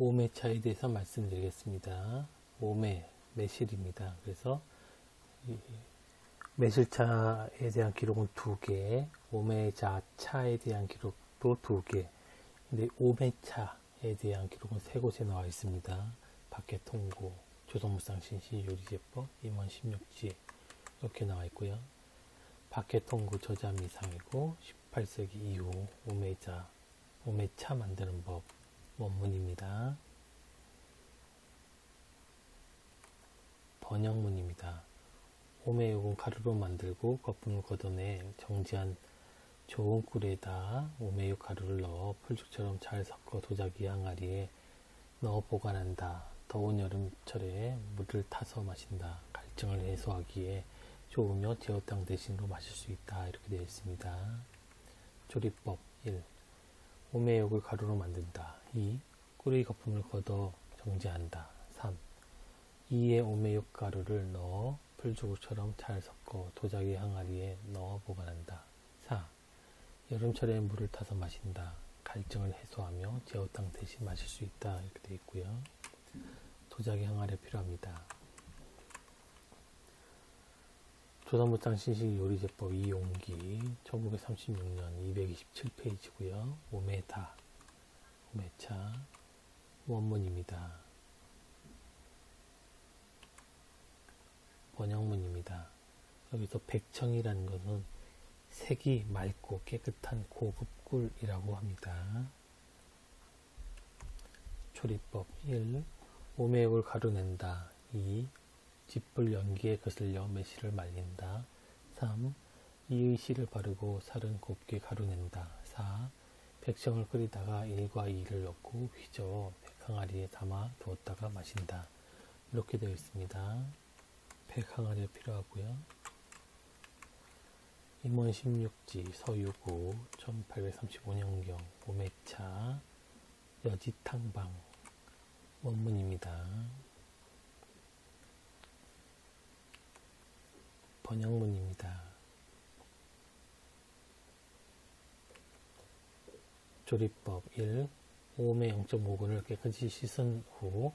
오매 차에 대해서 말씀드리겠습니다. 오매, 매실입니다. 그래서 매실차에 대한 기록은 두 개, 오매자 차에 대한 기록도 두 개, 근데 오매차에 대한 기록은 세 곳에 나와 있습니다. 밖에 통고, 조선무상 신시 요리제법, 임원 16지 이렇게 나와 있고요. 밖에 통고 저자 미상이고 18세기 이후 오매자, 오매차 만드는 법 원문입니다. 번역문입니다. 오매육은 가루로 만들고 거품을 걷어내 정지한 좋은 꿀에다 오매육 가루를 넣어 풀죽처럼 잘 섞어 도자기 항아리에 넣어 보관한다. 더운 여름철에 물을 타서 마신다. 갈증을 해소하기에 좋으며 제어탕 대신으로 마실 수 있다. 이렇게 되어 있습니다. 조리법 1. 오매육을 가루로 만든다. 2. 꿀의 거품을 걷어 정지한다. 3. 2에 오매육 가루를 넣어 풀죽처럼 잘 섞어 도자기 항아리에 넣어 보관한다. 4. 여름철에 물을 타서 마신다. 갈증을 해소하며 제어탕 대신 마실 수 있다. 이렇게 되어 있고요. 도자기 항아리 필요합니다. 조선무장 신식 요리제법 이용기 1936년 227페이지고요. 오메다, 오메차 원문입니다. 번역문입니다. 여기서 백청이라는 것은 색이 맑고 깨끗한 고급 꿀이라고 합니다. 조리법 1. 오메육을 가루낸다. 2. 짓불 연기에 거슬려 매실을 말린다. 3. 이의 씨를 바르고 살은 곱게 가루낸다. 4. 백성을 끓이다가 1과 2를 넣고 휘저 백항아리에 담아 두었다가 마신다. 이렇게 되어 있습니다. 백항아리가 필요하고요. 임원 16지 서유고 1835년경 오매차 여지탕방 원문입니다. 번역문입니다. 조리법 1. 오음의 0.5근을 깨끗이 씻은 후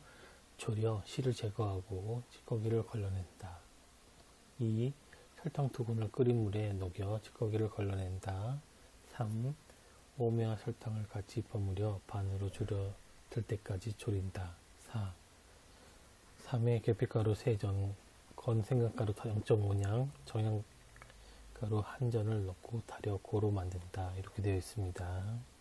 졸여 씨를 제거하고 찌꺼기를 걸러낸다. 2. 설탕 두근을 끓인 물에 녹여 찌꺼기를 걸러낸다. 3. 오메와 설탕을 같이 버무려 반으로 줄여들 때까지 졸인다. 4. 3회 계피가루 3전, 건 생강가루 0.5냥, 정향가루 한 전을 넣고 다려 고로 만든다. 이렇게 되어 있습니다.